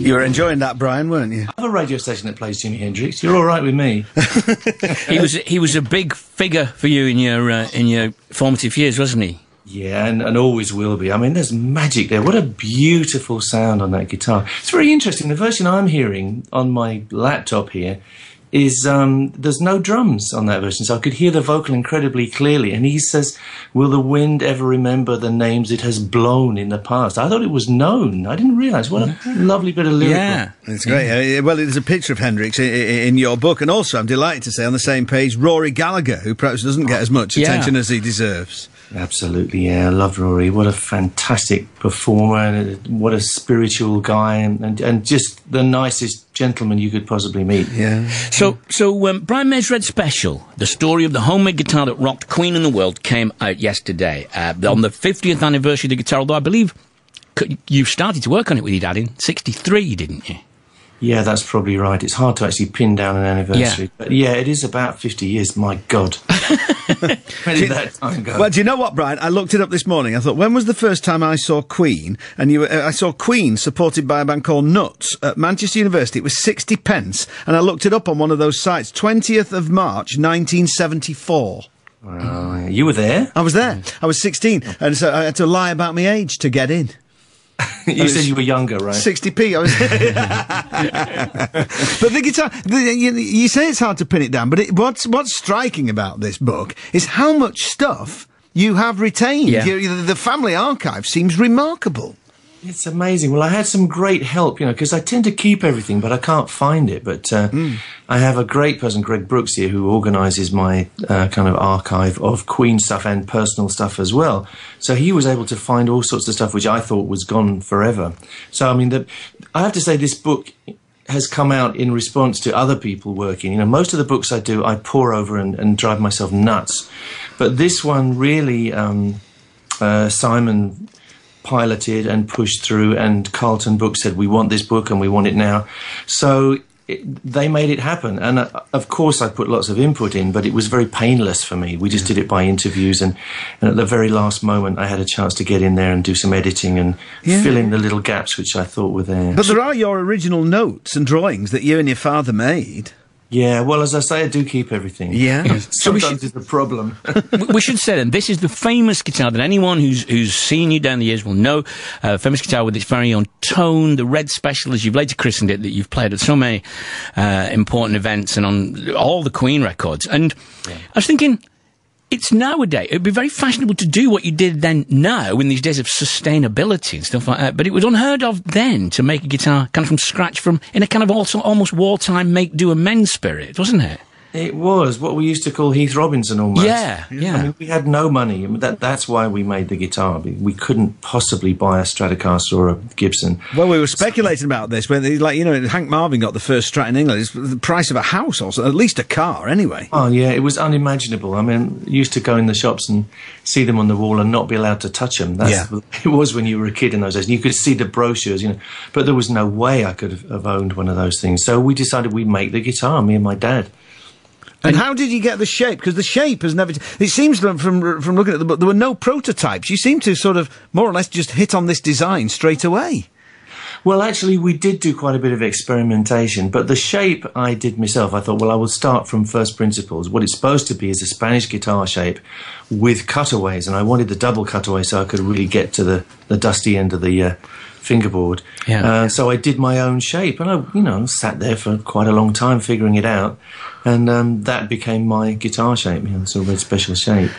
You were enjoying that, Brian, weren't you? I have a radio station that plays Jimi Hendrix. You're all right with me. he was he was a big figure for you in your uh, in your formative years, wasn't he? Yeah, and, and always will be. I mean, there's magic there. What a beautiful sound on that guitar. It's very interesting. The version I'm hearing on my laptop here is um, there's no drums on that version, so I could hear the vocal incredibly clearly. And he says, "Will the wind ever remember the names it has blown in the past?" I thought it was known. I didn't realise. What a lovely bit of lyric. Yeah, it's great. Uh, well, there's a picture of Hendrix in, in, your book, and also I'm delighted to say on the same page Rory Gallagher, who perhaps doesn't get as much attention Yeah. as he deserves. Absolutely, yeah. I loved Rory. What a fantastic performer and what a spiritual guy and, and, and just the nicest gentleman you could possibly meet. Yeah. So, so um, Brian May's Red Special, the story of the homemade guitar that rocked Queen in the world, came out yesterday uh, on the 50th anniversary of the guitar. Although I believe c- you started to work on it with your dad in '63, didn't you? Yeah, that's probably right. It's hard to actually pin down an anniversary. Yeah. But yeah, it is about 50 years. My God. That time go? Well, do you know what, Brian? I looked it up this morning. I thought, when was the first time I saw Queen? And you, uh, I saw Queen supported by a band called Nutz at Manchester University. It was 60 pence. And I looked it up on one of those sites. 20th of March, 1974. Wow, you were there? I was there. I was 16. And so I had to lie about my age to get in. you said you were younger, right? 60p. I was. but the guitar, the, you, you say it's hard to pin it down, but it, what's what's striking about this book is how much stuff you have retained. Yeah. You- the family archive seems remarkable. It's amazing. Well, I had some great help, you know, because I tend to keep everything, but I can't find it. But uh, I have a great person, Greg Brooks, here, who organises my uh, kind of archive of Queen stuff and personal stuff as well. So he was able to find all sorts of stuff which I thought was gone forever. So I mean, the, I have to say, this book has come out in response to other people working. You know, most of the books I do, I pour over and, and drive myself nuts. But this one really, um, uh, Simon piloted and pushed through, and Carlton Books said, "We want this book and we want it now." So it, they made it happen, and uh, of course I put lots of input in, but it was very painless for me. We just did it by interviews, and, and at the very last moment, I had a chance to get in there and do some editing and Yeah. fill in the little gaps which I thought were there. But there are your original notes and drawings that you and your father made. Yeah, well, as I say, I do keep everything. Yeah. So we Sometimes it's a problem. we we should say then, this is the famous guitar that anyone who's who's seen you down the years will know. Uh, famous guitar with its very own tone, the Red Special, as you've later christened it, that you've played at so many uh, important events and on all the Queen records. And I was thinking, it's nowadays. It'd be very fashionable to do what you did then now in these days of sustainability and stuff like that. But it was unheard of then to make a guitar kind of from scratch, from in a kind of also almost wartime make do amend spirit, wasn't it? It was what we used to call Heath Robinson almost. Yeah, yeah. I mean, we had no money. I mean, that, that's why we made the guitar. We- We couldn't possibly buy a Stratocaster or a Gibson. Well, we were speculating about this when, they- like, you know, Hank Marvin got the first Strat in England. It's the price of a house, or at least a car, anyway. Oh yeah, it was unimaginable. I mean, used to go in the shops and see them on the wall and not be allowed to touch them. That's Yeah. it was when you were a kid in those days. And you could see the brochures, you know, but there was no way I could have, have owned one of those things. So we decided we'd make the guitar, me and my dad. And how did you get the shape? Because the shape has never. It seems from from from looking at the book, there were no prototypes. You seem to sort of more or less just hit on this design straight away. Well, actually, we did do quite a bit of experimentation, but the shape I did myself. I thought, well, I will start from first principles. What it's supposed to be is a Spanish guitar shape with cutaways, and I wanted the double cutaway so I could really get to the, the dusty end of the uh, fingerboard. Yeah. Uh, so I did my own shape, and I, you know, sat there for quite a long time figuring it out, and um, that became my guitar shape, you know, sort of a special shape.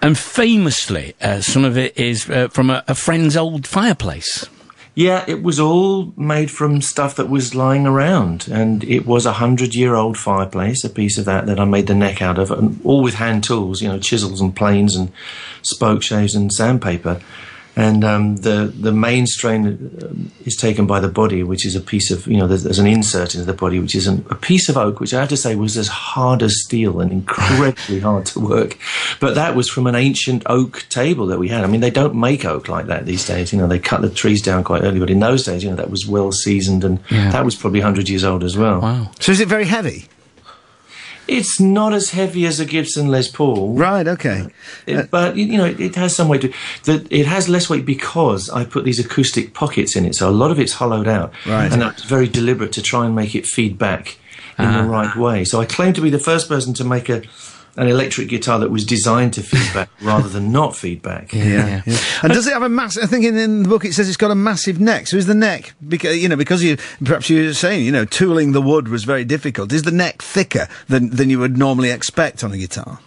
And famously, uh, some of it is uh, from a, a friend's old fireplace. Yeah, it was all made from stuff that was lying around, and it was a hundred-year-old fireplace. A piece of that that I made the neck out of, and all with hand tools, you know, chisels and planes and spoke shaves and sandpaper. And um, the the main strain um, is taken by the body, which is a piece of you know there's, there's an insert into the body, which is an, a piece of oak, which I have to say was as hard as steel and incredibly hard to work. But that was from an ancient oak table that we had. I mean, they don't make oak like that these days. You know, they cut the trees down quite early, but in those days, you know, that was well seasoned, and Yeah. that was probably hundred years old as well. Wow. So is it very heavy? It's not as heavy as a Gibson Les Paul. Right. Okay. Uh, it, but you know, it, it has some weight to that. It has less weight because I put these acoustic pockets in it, so a lot of it's hollowed out, Right. and that's very deliberate to try and make it feed back in the ah. right way. So I claim to be the first person to make a an electric guitar that was designed to feedback rather than not feed back. Yeah. yeah. And does it have a mass? I think in, in the book it says it's got a massive neck. So is the neck because you know because you perhaps you were saying you know tooling the wood was very difficult. Is the neck thicker than than you would normally expect on a guitar?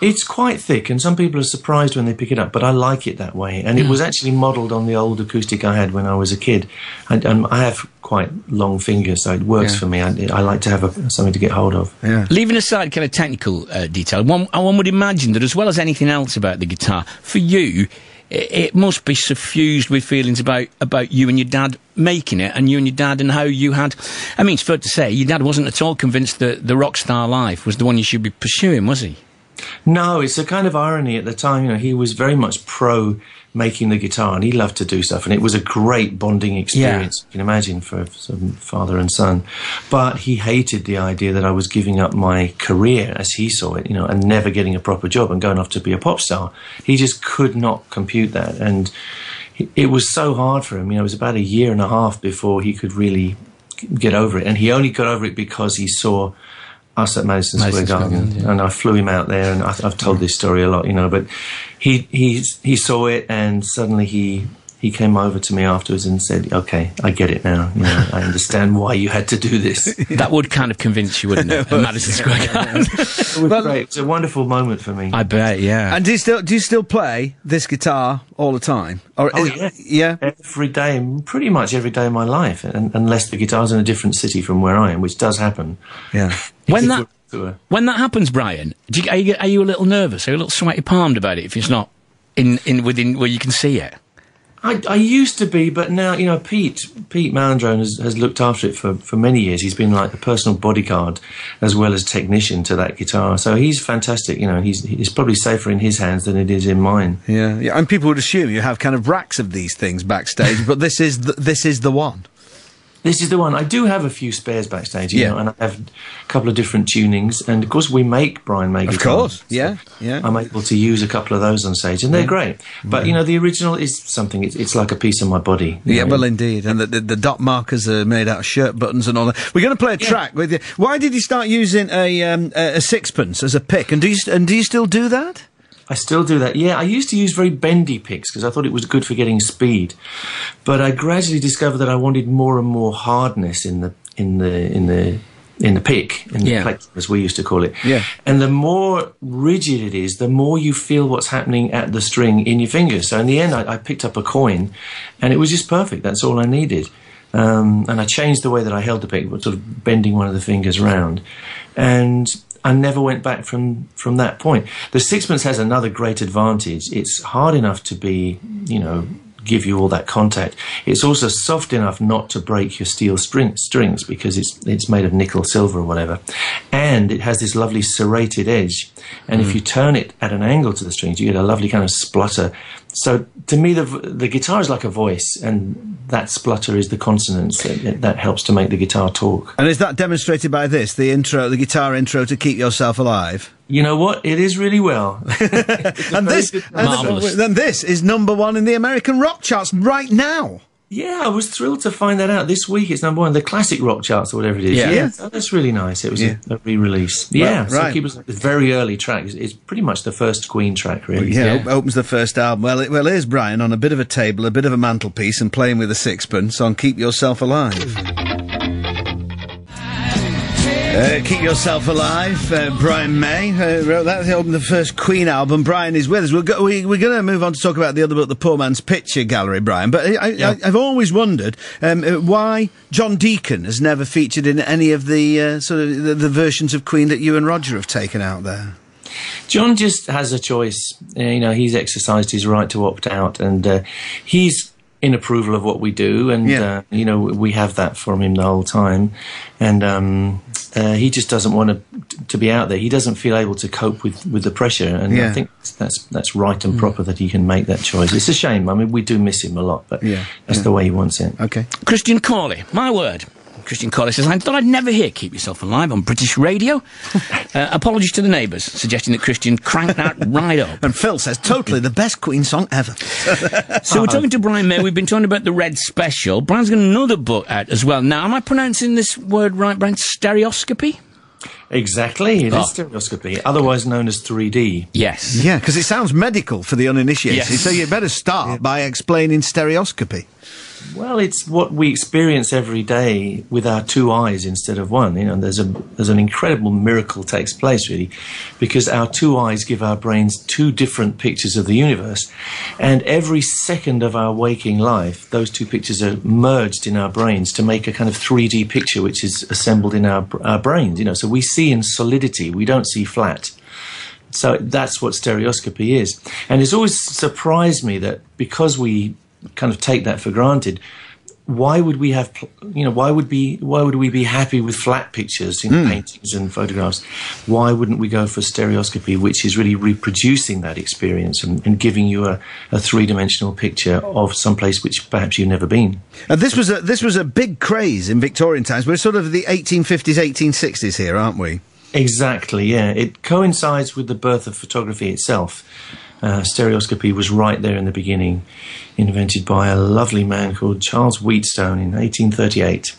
It's quite thick, and some people are surprised when they pick it up, but I like it that way. And it was actually modelled on the old acoustic I had when I was a kid. And, and I have quite long fingers, so it works Yeah. for me. I, I like to have a, something to get hold of. Yeah. Leaving aside kind of technical uh, detail, one, uh, one would imagine that as well as anything else about the guitar, for you, it, it must be suffused with feelings about, about you and your dad making it, and you and your dad, and how you had. I mean, it's fair to say, your dad wasn't at all convinced that the rock star life was the one you should be pursuing, was he? No, it's a kind of irony at the time. You know, he was very much pro making the guitar, and he loved to do stuff, and it was a great bonding experience. You can imagine for some father and son, but he hated the idea that I was giving up my career as he saw it. You know, and never getting a proper job and going off to be a pop star. He just could not compute that, and it was so hard for him. You know, it was about a year and a half before he could really get over it, and he only got over it because he saw us at Madison, Madison Square Garden, Garden, yeah. and I flew him out there, and I, I've told this story a lot, you know. But he he he saw it, and suddenly he he came over to me afterwards and said, "Okay, I get it now. You know, I understand why you had to do this." that would kind of convince you, wouldn't it? At Madison Square Garden. was Well- great. It was a wonderful moment for me. I bet, yeah. And do you still do you still play this guitar all the time? Or Oh, is- yeah. yeah. every day, pretty much every day of my life, and, unless the guitar's in a different city from where I am, which does happen. Yeah. When that- we're to a- When that happens, Brian, do you, are, you, are you a little nervous? Are you a little sweaty palmed about it if it's not in, in within where you can see it? I, I used to be, but now you know Pete Pete Malandrone has, has looked after it for, for many years. He's been like the personal bodyguard as well as technician to that guitar. So he's fantastic. You know, he's he's probably safer in his hands than it is in mine. Yeah, yeah, and people would assume you have kind of racks of these things backstage, but this is the, this is the one. This is the one. I do have a few spares backstage, you Yeah. know, and I have a couple of different tunings. And of course, we make Brian May Of course, yeah, yeah. I'm able to use a couple of those on stage, and they're great. But you know, the original is something. It's, it's like a piece of my body. Yeah, know. well, indeed, and the, the, the dot markers are made out of shirt buttons and all that. We're going to play a track with you. Why did you start using a um, a, a sixpence as a pick, and do you st- and do you still do that? I still do that. Yeah, I used to use very bendy picks because I thought it was good for getting speed, but I gradually discovered that I wanted more and more hardness in the in the in the in the pick, in Yeah. plectrum, as we used to call it. Yeah. And the more rigid it is, the more you feel what's happening at the string in your fingers. So in the end, I, I picked up a coin, and it was just perfect. That's all I needed. Um, and I changed the way that I held the pick, sort of bending one of the fingers round, and I never went back from from that point. The sixpence has another great advantage. It's hard enough to be, you know, give you all that contact. It's also soft enough not to break your steel string, strings because it's it's made of nickel, silver, or whatever, and it has this lovely serrated edge. And if hmm. you turn it at an angle to the strings, you get a lovely kind of splutter. So to me, the the guitar is like a voice, and that splutter is the consonants that, that helps to make the guitar talk. And is that demonstrated by this, the intro, the guitar intro to "Keep Yourself Alive"? You know what? It is really well. And this, and then this is number one in the American rock charts right now. Yeah, I was thrilled to find that out this week. It's number one, the classic rock charts or whatever it is. Yeah. Yeah. So that's really nice. It was Yeah. a, a re-release. Yeah, so right. keep us, a very early track. It's, it's pretty much the first Queen track, really. Yeah, Yeah. op- opens the first album. Well, it, well, here's Brian on a bit of a table, a bit of a mantelpiece, and playing with a sixpence on "Keep Yourself Alive." Uh, Keep Yourself Alive, uh, Brian May uh, wrote that. He opened the first Queen album. Brian is with us. We're, go- we, we're going to move on to talk about the other book, The Poor Man's Picture Gallery, Brian. But I, I, Yeah. I, I've always wondered um, uh, why John Deacon has never featured in any of the uh, sort of the, the versions of Queen that you and Roger have taken out there. John just has a choice. Uh, you know, he's exercised his right to opt out, and uh, he's in approval of what we do, and Yeah. uh, you know we have that from him the whole time, and um, uh, he just doesn't want to to be out there. He doesn't feel able to cope with, with the pressure, and Yeah. I think that's that's right and proper that he can make that choice. It's a shame. I mean, we do miss him a lot, but Yeah, that's yeah. the way he wants it. Okay. Christian Corley, my word. Christian Corley says, I thought I'd never hear Keep Yourself Alive on British radio. uh, apologies to the neighbours, suggesting that Christian cranked that right up. And Phil says, totally the best Queen song ever. so we're talking to Brian May. We've been talking about the Red Special. Brian's got another book out as well. Now, am I pronouncing this word right, Brian? Stereoscopy? Exactly, it oh. is stereoscopy, otherwise known as 3D. Yes. Yeah, because it sounds medical for the uninitiated. Yes. So you better start yeah. by explaining stereoscopy. Well, it's what we experience every day with our two eyes instead of one. You know, there's a there's an incredible miracle takes place really, because our two eyes give our brains two different pictures of the universe, and every second of our waking life, those two pictures are merged in our brains to make a kind of 3D picture, which is assembled in our our brains. You know, so we see in solidity, we don't see flat. So that's what stereoscopy is. And it's always surprised me that because we kind of take that for granted. Why would we have, you know, why would be, why would we be happy with flat pictures in mm. paintings and photographs? Why wouldn't we go for stereoscopy, which is really reproducing that experience and, and giving you a, a three dimensional picture of some place which perhaps you've never been? And this was a this was a big craze in Victorian times. We're sort of the 1850s, 1860s here, aren't we? Exactly. Yeah, it coincides with the birth of photography itself. Uh, stereoscopy was right there in the beginning, invented by a lovely man called Charles Wheatstone in 1838.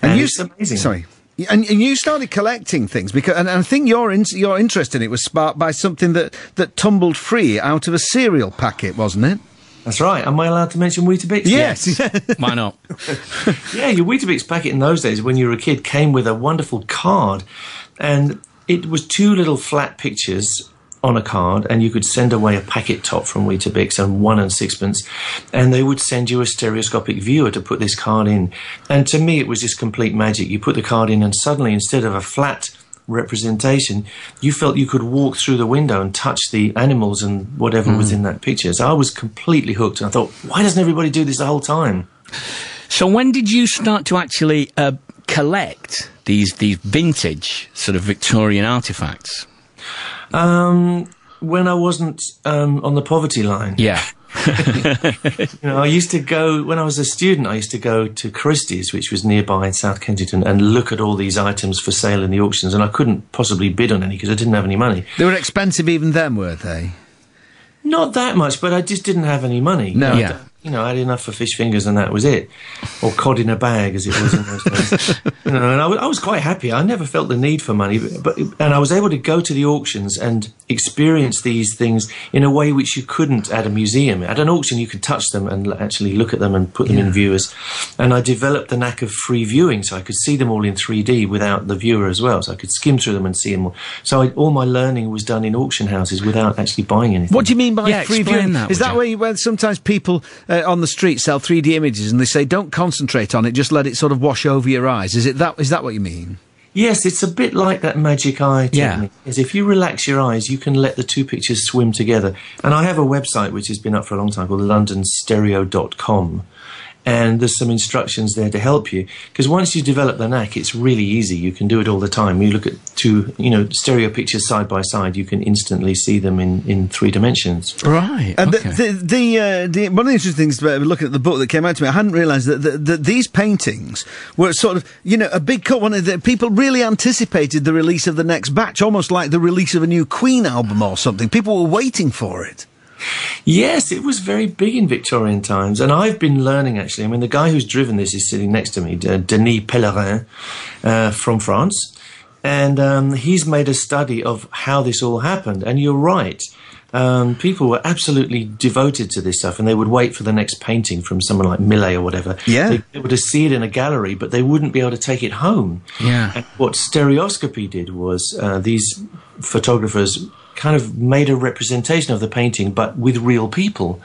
And, and you, it's amazing. Sorry. And, and, you started collecting things because, and, and I think your in, your interest in it was sparked by something that, that tumbled free out of a cereal packet, wasn't it? That's right. Am I allowed to mention Weetabix? Yes. Why not? yeah, your Weetabix packet in those days, when you were a kid, came with a wonderful card, and it was two little flat pictures on a card and you could send away a packet top from Weetabix and one and sixpence and they would send you a stereoscopic viewer to put this card in. And to me, it was just complete magic. You put the card in and suddenly instead of a flat representation, you felt you could walk through the window and touch the animals and whatever mm. was in that picture. So I was completely hooked and I thought, why doesn't everybody do this the whole time? So when did you start to actually uh, collect these these vintage sort of Victorian artifacts? Um, when I wasn't um, on the poverty line. Yeah. you know, I used to go when I was a student. I used to go to Christie's, which was nearby in South Kensington, and look at all these items for sale in the auctions. And I couldn't possibly bid on any because I didn't have any money. They were expensive even then, were they? Not that much, but I just didn't have any money. No, yeah you know, I had enough for fish fingers and that was it. Or cod in a bag, as it was in those days. you know, and I, w- I was quite happy. I never felt the need for money, but, but, and I was able to go to the auctions and experience these things in a way which you couldn't at a museum. At an auction, you could touch them and actually look at them and put them yeah. in viewers. And I developed the knack of free viewing, so I could see them all in 3D without the viewer as well. So I could skim through them and see them all. So I, all my learning was done in auction houses without actually buying anything. What do you mean by yeah, free viewing? That, Is that where, where sometimes people uh, on the street sell 3D images and they say don't concentrate on it, just let it sort of wash over your eyes. Is it that? Is that what you mean? Yes, it's a bit like that magic eye technique. Yeah. Is if you relax your eyes, you can let the two pictures swim together. And I have a website which has been up for a long time called londonstereo.com and there's some instructions there to help you. Because once you develop the knack it's really easy. You can do it all the time. You look at two you know stereo pictures side by side you can instantly see them in in three dimensions. Right and okay. the the, the, uh, the, one of the interesting things about looking at the book that came out to me i hadn't realized that, that, that these paintings were sort of you know a big cut one of the people really anticipated the release of the next batch almost like the release of a new queen album or something. People were waiting for it Yes, it was very big in Victorian times, and I've been learning actually. I mean, the guy who's driven this is sitting next to me, Denis Pellerin uh, from France, and um, he's made a study of how this all happened. And you're right. Um, people were absolutely devoted to this stuff, and they would wait for the next painting from someone like Millais or whatever. Yeah, they, they would see it in a gallery, but they wouldn't be able to take it home. Yeah, and what stereoscopy did was uh, these photographers kind of made a representation of the painting, but with real people,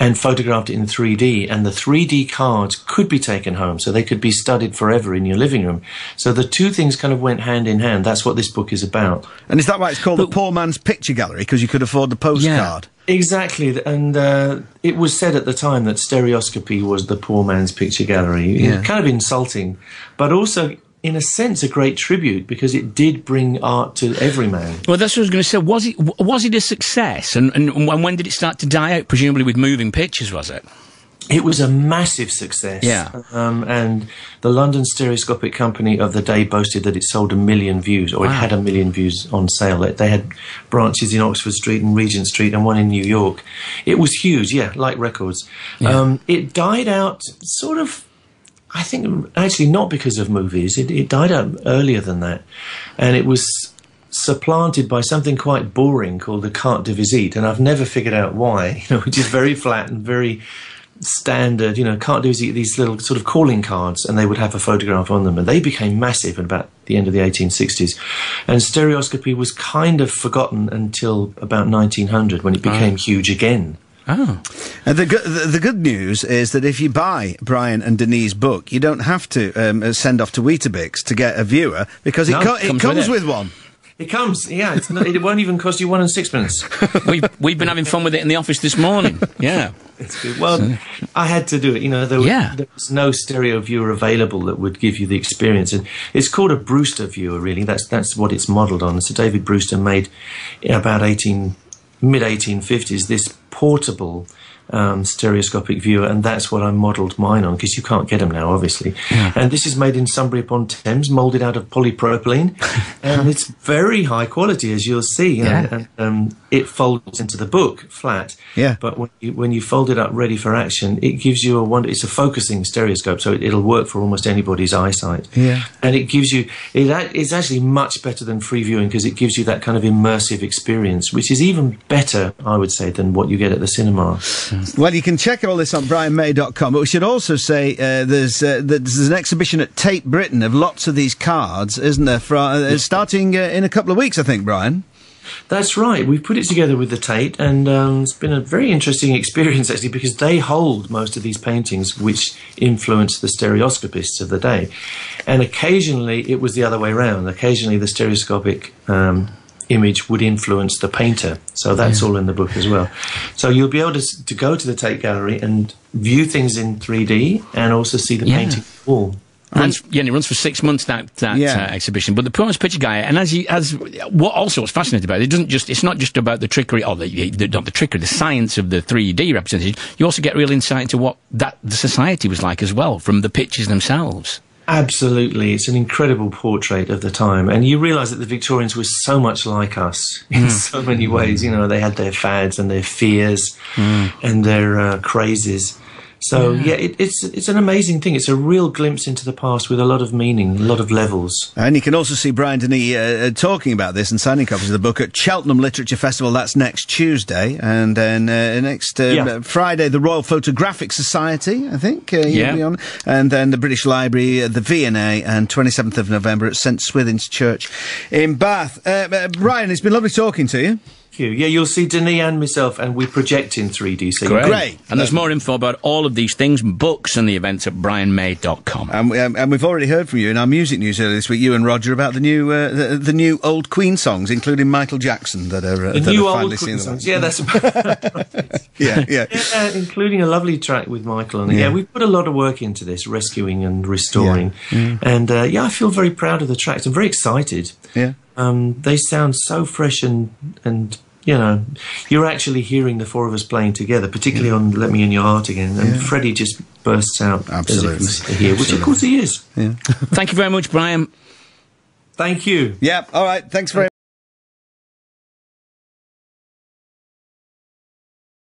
and photographed it in 3D. And the 3D cards could be taken home, so they could be studied forever in your living room. So the two things kind of went hand in hand. That's what this book is about. And is that why it's called but, the Poor Man's Picture Gallery? Because you could afford the postcard. Yeah. Exactly, and uh, it was said at the time that stereoscopy was the poor man's picture gallery. Yeah. Kind of insulting, but also in a sense, a great tribute because it did bring art to every man. Well, that's what I was going to say. Was it was it a success, and, and when did it start to die out? Presumably with moving pictures, was it? It was a massive success. Yeah. Um, and the London Stereoscopic Company of the day boasted that it sold a million views, or it had a million views on sale. They- They had branches in Oxford Street and Regent Street and one in New York. It was huge, yeah, like records. Um, it died out sort of I think actually not because of movies. It, it died out earlier than that, and it was supplanted by something quite boring called the carte de visite, and I've never figured out why. You know, which is very flat and very standard. You know, carte de visite these little sort of calling cards, and they would have a photograph on them, and they became massive at about the end of the 1860s, and stereoscopy was kind of forgotten until about 1900 when it became huge again. Oh. And the, good, the, the good news is that if you buy Brian and Denise's book, you don't have to um, uh, send off to Weetabix to get a viewer because it, co- it it comes comes, with with, one. It comes, yeah. It's not, it won't even cost you one and sixpence. we've, we've been having fun with it in the office this morning. Yeah. It's good. Well, I had to do it. You know, there, Yeah. there was no stereo viewer available that would give you the experience, and it's called a Brewster viewer. Really, that's that's what it's modelled on. So David Brewster made in about eighteen mid eighteen fifties this portable. Um, stereoscopic viewer, and that's what I modelled mine on because you can't get them now, obviously. And this is made in Sunbury upon Thames, moulded out of polypropylene, and it's very high quality, as you'll see. You know, Yeah. and, um, it folds into the book flat. Yeah. But when you, when you fold it up ready for action, it gives you a wonder. It's a focusing stereoscope, so it, it'll work for almost anybody's eyesight. Yeah. And it gives you it. It's actually much better than free viewing because it gives you that kind of immersive experience, which is even better, I would say, than what you get at the cinema. Well, you can check all this on brianmay.com, but we should also say uh, there's, uh, there's an exhibition at Tate Britain of lots of these cards, isn't there? For, uh, starting uh, in a couple of weeks, I think, Brian. That's right. We've put it together with the Tate, and um, it's been a very interesting experience actually because they hold most of these paintings, which influenced the stereoscopists of the day. And occasionally it was the other way around. Occasionally the stereoscopic um, image would influence the painter. So that's all in the book as well. So you'll be able to, to go to the Tate Gallery and view things in 3D and also see the Yeah. painting wall. Runs, yeah, and it runs for six months that that Yeah. uh, exhibition. But the Poor Man's Picture Gallery, and as he, as what also was fascinating about it, it doesn't just it's not just about the trickery or the, the not the trickery, the science of the 3D representation. You also get real insight into what that the society was like as well from the pictures themselves. Absolutely, it's an incredible portrait of the time, and you realise that the Victorians were so much like us in so many ways. You know, they had their fads and their fears and their uh, crazes. So yeah, it, it's it's an amazing thing. It's a real glimpse into the past with a lot of meaning, a lot of levels. And you can also see Brian Denis uh, uh, talking about this and signing copies of the book at Cheltenham Literature Festival. That's next Tuesday. And then uh, next uh, Yeah. Friday, the Royal Photographic Society, I think. Uh, you'll Yeah. be on. And then the British Library, uh, the V&A, and 27th of November at St Swithin's Church in Bath. Uh, uh, Brian, it's been lovely talking to you. Thank you. Yeah, you'll see Denis and myself, and we project in 3D. So you- Great. And there's more info about all of these things, books, and the events at brianmay.com. And, we- um, and we've already heard from you in our music news earlier this week, you and Roger, about the new uh, the, the new old Queen songs, including Michael Jackson, that are, uh, The that new are old finally Queen seeing the songs. Yeah, that's Yeah, yeah. Yeah, including a lovely track with Michael on it. Yeah, Yeah. we put a lot of work into this, rescuing and restoring. And uh, yeah, I feel very proud of the tracks. I'm very excited. Yeah. Um, they sound so fresh and and you know, you're actually hearing the four of us playing together, particularly on "Let Me in Your Heart" again. And Freddie just bursts out Absolutely. as if here, which of course he is. Thank you very much, Brian. Thank you. Yeah. All right. Thanks very